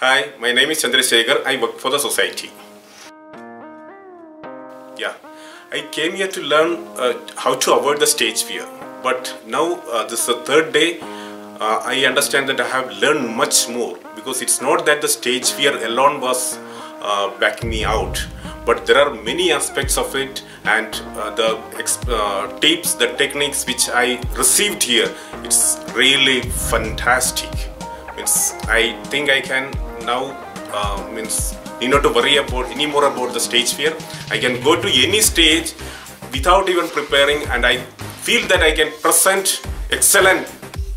Hi, my name is Chandrasekhar. I work for the society. Yeah, I came here to learn uh, how to avoid the stage fear. But now, uh, this is the third day. Uh, I understand that I have learned much more because it's not that the stage fear alone was uh, backing me out, but there are many aspects of it and uh, the uh, tips, the techniques which I received here. It's really fantastic. Means I think I can now uh, means need not to worry about any more about the stage fear. I can go to any stage without even preparing, and I feel that I can present excellent,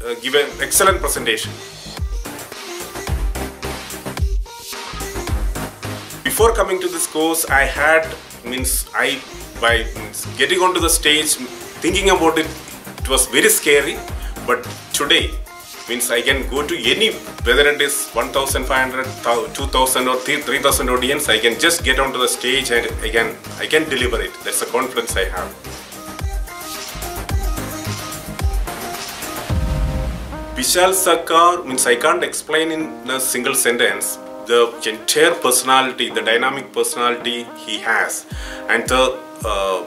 uh, give an excellent presentation. Before coming to this course, I had means I by means getting onto the stage, thinking about it, it was very scary. But today, means I can go to any whether it is 1500 2000 or 3000 audience I can just get onto the stage and I can I can deliver it. That's the confidence I have. Bishal Sarkar means I can't explain in a single sentence the entire personality the dynamic personality he has and the uh,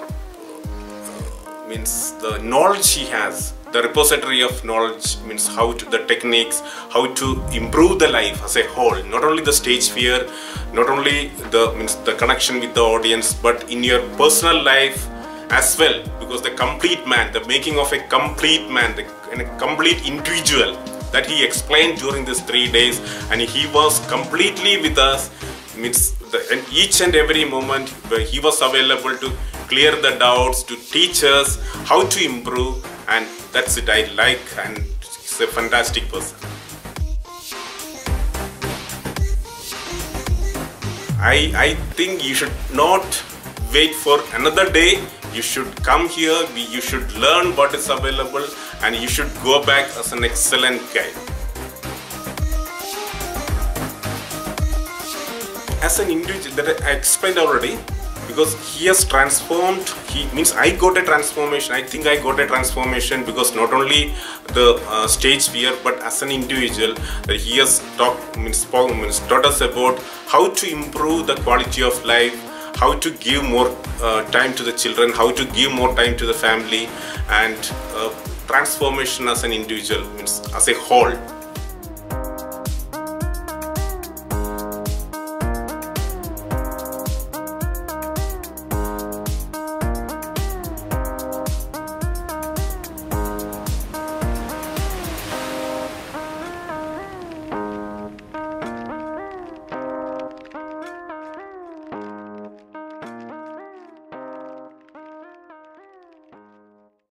means the knowledge he has the repository of knowledge means how to the techniques how to improve the life as a whole. Not only the stage fear not only the means the connection with the audience but in your personal life as well. Because the complete man the making of a complete man the a complete individual that he explained during these three days and he was completely with us means the, and each and every moment where he was available to clear the doubts to teach us how to improve and that's it I like and he's a fantastic person. I, I think you should not wait for another day. You should come here, you should learn what is available, and you should go back as an excellent guide. As an individual, that I explained already, because he has transformed he means i got a transformation. I think i got a transformation because not only the uh, stage fear but as an individual that he has talked means, means taught us about how to improve the quality of life how to give more uh, time to the children how to give more time to the family and uh, transformation as an individual means as a whole